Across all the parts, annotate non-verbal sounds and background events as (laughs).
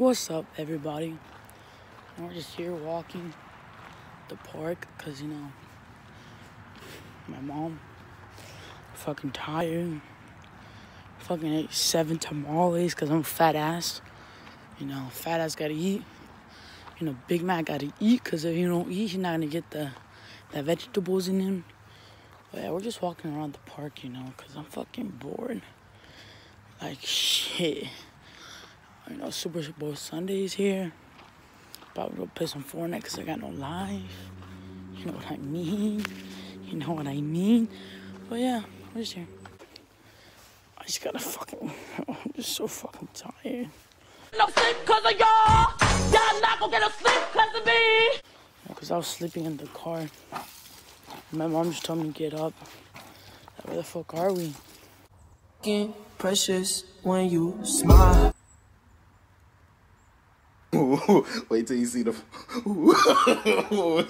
What's up, everybody? We're just here walking the park because, you know, my mom fucking tired. Fucking ate seven tamales because I'm fat ass. You know, fat ass gotta eat. You know, Big Mac gotta eat because if you don't eat, you're not gonna get the, the vegetables in him. But yeah, we're just walking around the park, you know, because I'm fucking bored. Like, shit. You know, Super Bowl Sunday is here. About to go play some Fortnite because I got no life. You know what I mean? You know what I mean? But yeah, we're just here. I just gotta fucking. (laughs) I'm just so fucking tired. No sleep cause of y'all. Y'all not gonna get no sleep cause of me. Because I was sleeping in the car. My mom just told me to get up. Where the fuck are we? Fucking precious when you smile. (laughs) Wait till you see the. (laughs)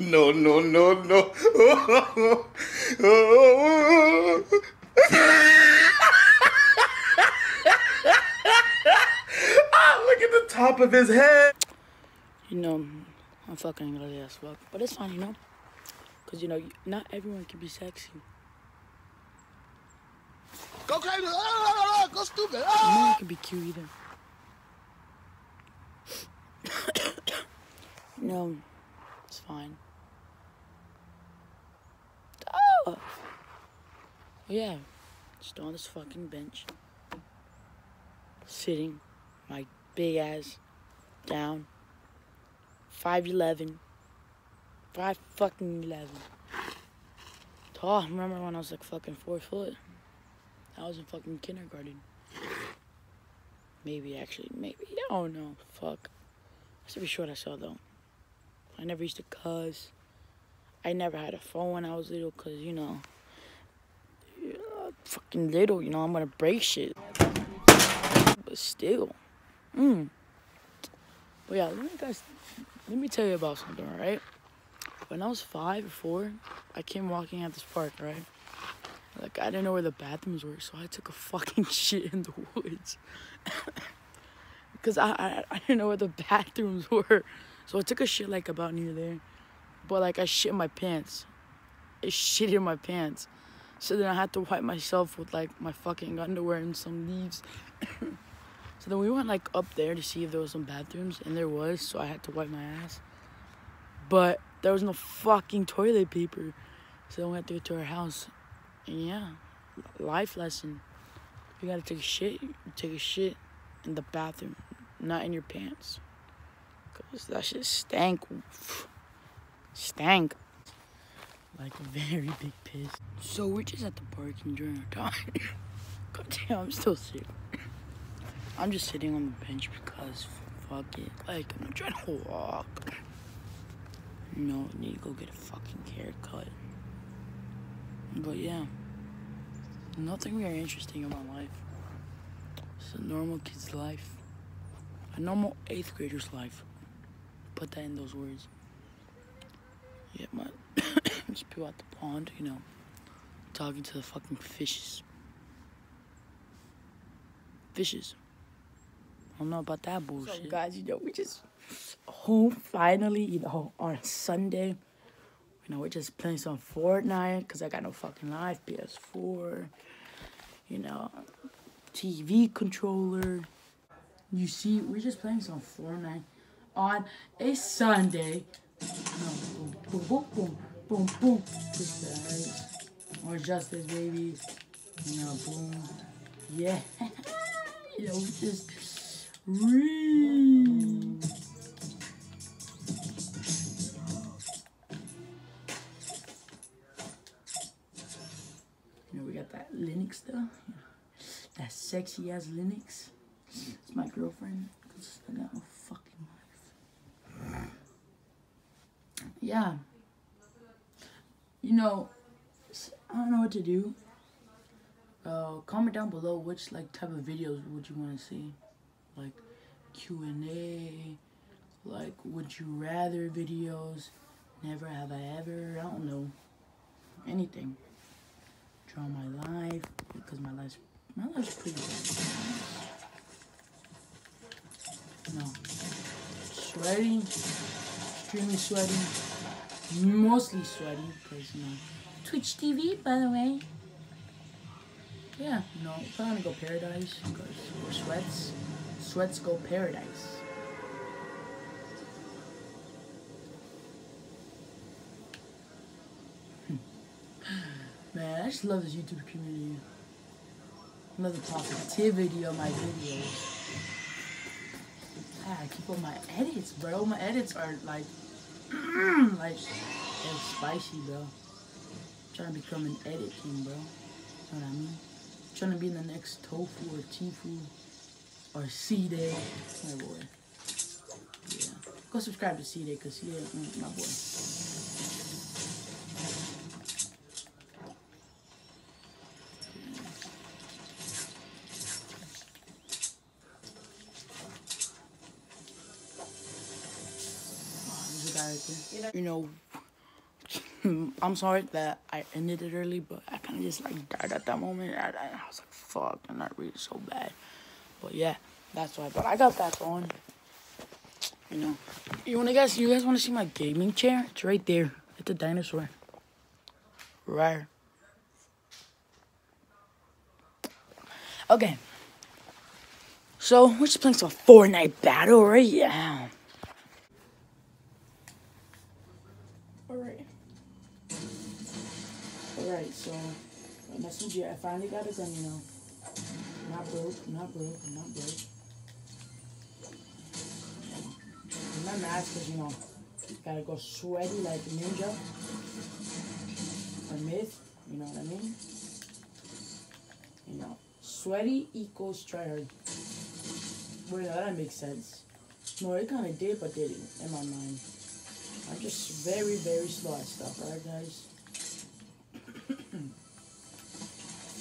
no, no, no, no. (laughs) ah, look at the top of his head. You know, I'm fucking ugly as fuck. But it's fine, you know? Because, you know, not everyone can be sexy. Go crazy. Ah, go stupid. No Ah. one can be cute either. No, it's fine. Oh! Yeah, just on this fucking bench. Sitting, my big ass down. 5'11. 5 fucking 11. Tall. Remember when I was like fucking 4 foot? I was in fucking kindergarten. Maybe actually, maybe I don't know. Fuck. Should be short I saw though. I never used to cuss. I never had a phone when I was little, cause you know, fucking little. You know, I'm gonna break shit. But still, mm. But yeah, let me guys, let me tell you about something, alright? When I was five or four, I came walking at this park, right? Like I didn't know where the bathrooms were, so I took a fucking (laughs) shit in the woods. (laughs) Cause I, I I didn't know where the (laughs) bathrooms were, so I took a shit like about near there, but like I shit my pants. I shit in my pants, so then I had to wipe myself with like my fucking underwear and some leaves. (coughs) so then we went like up there to see if there was some bathrooms, and there was, so I had to wipe my ass. But there was no fucking toilet paper, so then we had to go to our house. And yeah, life lesson. If you gotta take a shit, take a shit in the bathroom, not in your pants. Cause that shit stank. Stank. Like a very big piss. So we're just at the park enjoying our time. (laughs) God damn, I'm still sick. I'm just sitting on the bench because fuck it. Like I'm trying to walk. No, I need to go get a fucking haircut. But yeah, nothing very interesting about life. It's a normal kid's life. A normal eighth grader's life. Put that in those words. Yeah, my (coughs) just people at the pond, you know, talking to the fucking fishes. Fishes. I don't know about that bullshit. So guys, you know, we just home finally, you know, on Sunday. You know, we're just playing some Fortnite because I got no fucking life. PS4, you know, TV controller. You see, we're just playing some Fortnite on a Sunday. No, boom, boom, boom, boom, boom, boom. Just Or Justice, baby. You know, boom. Yeah. (laughs) you know, we just. Read. You know, we got that Linux though. That sexy ass Linux. It's my girlfriend. Cause I got no fucking life. Yeah. You know, I don't know what to do. Uh, comment down below which like type of videos would you want to see, like Q and A, like would you rather videos, never have I ever. I don't know, anything draw my life because my life's my life's pretty good. No, sweaty, extremely sweaty, mostly sweaty, because, Twitch TV, by the way. Yeah, you know, probably gonna go paradise, because sweats. Sweats go paradise. Man, I just love this YouTube community. I love the positivity of my videos. Ah, I keep up my edits, bro. My edits are like, like, they're spicy, bro. trying to become an edit king, bro. You know what I mean? trying to be in the next Tofu or Tifu or C-Day. My boy. Yeah. Go subscribe to C-Day because mm, my boy. There's right there. You know, (laughs) I'm sorry that I ended it early, but I kind of just like died at that moment. I, I was like, fuck, and I'm not really so bad. But yeah, that's why. But I got back on. You know, you want to guys, you guys want to see my gaming chair? It's right there. It's a dinosaur. Right. Okay. So we're just playing some Fortnite battle right now. Alright. Alright, so I. I finally got it done, you know. Not broke, not broke, not broke. I'm not mad because, you know, gotta go sweaty like a ninja. Or myth, you know what I mean? You know, sweaty equals tryhard. Well, that makes sense. No, it kind of did, but didn't in my mind. I'm just very, very slow at stuff, right, guys?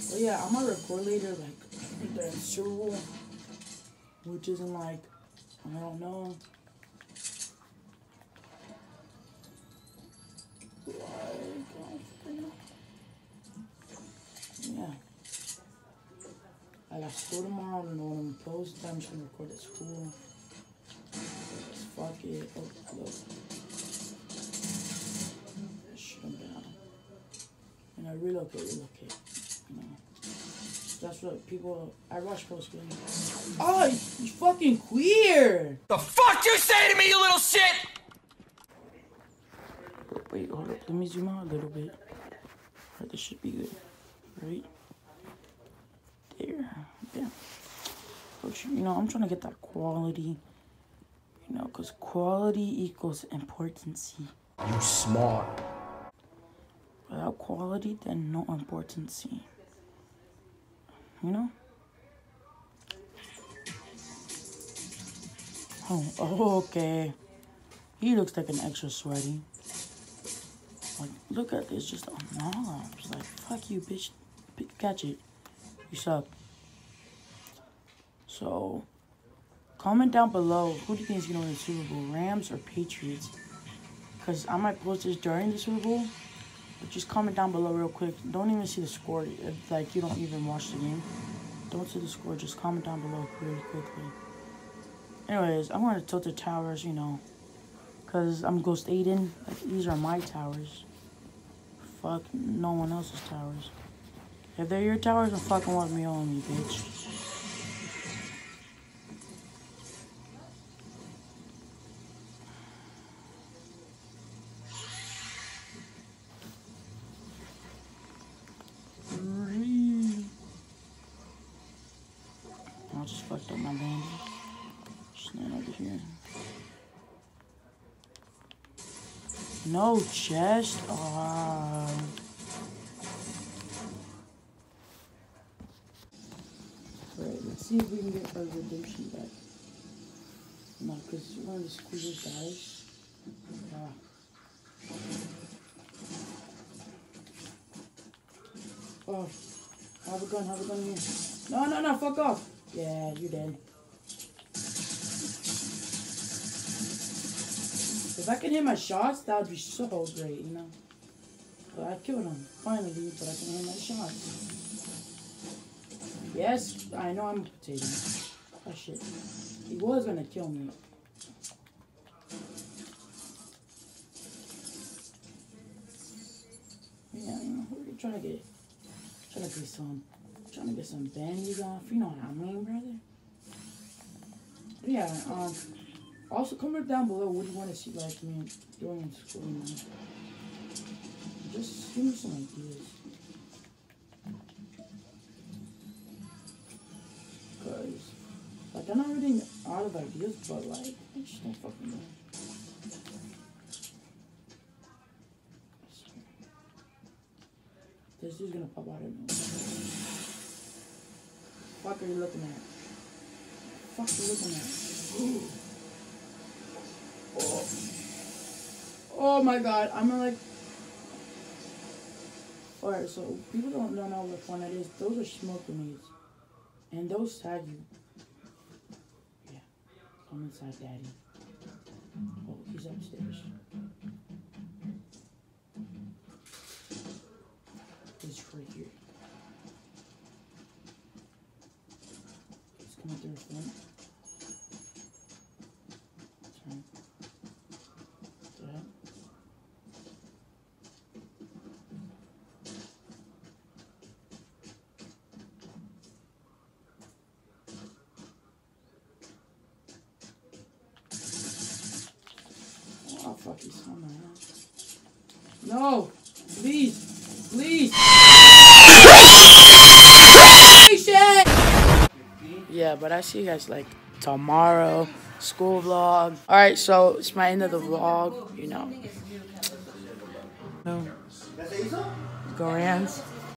But yeah, I'm gonna record later, like, the Super which isn't like, I don't know. Yeah. I got school tomorrow, I don't know when I'm closed. I'm just gonna record at school. Fuck it. Oh, look. Shut them down. And I relocate, relocate. Know. That's what people. I watch post game. Oh, you fucking queer! The fuck you say to me, you little shit? Wait, hold up. Let me zoom out a little bit. Alright, this should be good. Right? There. Yeah. Oh, but, you know, I'm trying to get that quality. You know, because quality equals importancy. You smart. Without quality, then no importancy. You know? Oh, oh, okay. He looks like an extra sweaty. Like, look at this, just on knobs. Like, fuck you, bitch. Catch it. You suck. So, comment down below who do you think is gonna win the Super Bowl, Rams or Patriots? Because I might post this during the Super Bowl. Just comment down below real quick. Don't even see the score. If, like, you don't even watch the game. Don't see the score. Just comment down below really quickly. Anyways, I'm going to Tilted Towers, you know. Because I'm Ghost Aydan. Like, these are my towers. Fuck no one else's towers. If they're your towers, then fucking want me on me, bitch. I just fucked up my bandage. Stand over here. No chest. Ah. Right, let's see if we can get our redemption back. No, because one of the squeezers dies. Ah. Oh, have a gun, have a gun here. No, no, no, fuck off. Yeah, you're dead. If I can hit my shots, that would be so great, you know? But I killed him, finally, but I can hit my shots. Yes, I know I'm potato. Oh shit. He was gonna kill me. Yeah, you know, we're trying to get, trying to get some, trying to get some bandies off. You know what I mean, brother? Yeah. Um. Also, comment down below what do you want to see like me doing in school. Just give me some ideas. Cause, like, I'm not really out of ideas, but like, I just don't fucking know. This dude's gonna pop out of me. Fuck are you looking at? Fuck are you looking at? Oh. Oh my god, I'm like. Alright, so people don't, know what one that is. Those are smoke grenades. And those tag you. Yeah. I'm inside daddy. Oh, he's upstairs. He's right here. He's coming through the front. Turn. That. No! Please! Please! Yeah, but I see you guys like tomorrow. School vlog. Alright, so it's my end of the vlog, you know. No. Gorans.